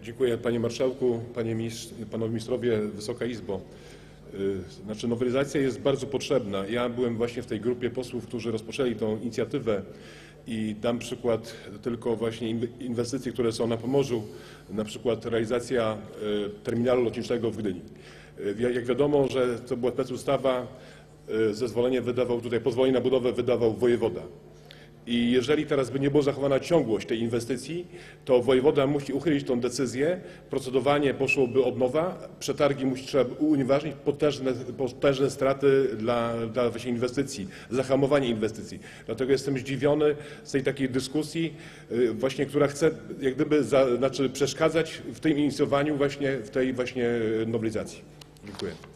Dziękuję Panie Marszałku, Panie Mistrz, Panowie Ministrowie, Wysoka Izbo. Y, Znaczy nowelizacja jest bardzo potrzebna. Ja byłem właśnie w tej grupie posłów, którzy rozpoczęli tą inicjatywę i dam przykład tylko właśnie inw- inwestycji, które są na Pomorzu, na przykład realizacja y, terminalu lotniczego w Gdyni. Y, Jak wiadomo, że to była specustawa, zezwolenie wydawał tutaj, pozwolenie na budowę wydawał wojewoda. I jeżeli teraz by nie była zachowana ciągłość tej inwestycji, to wojewoda musi uchylić tą decyzję, procedowanie poszłoby od nowa, przetargi musi trzeba unieważnić, potężne, potężne straty dla, dla właśnie inwestycji, zahamowanie inwestycji. Dlatego jestem zdziwiony z tej takiej dyskusji, y, właśnie, która chce jak gdyby za, znaczy przeszkadzać w tym inicjowaniu właśnie w tej właśnie nowelizacji. Dziękuję.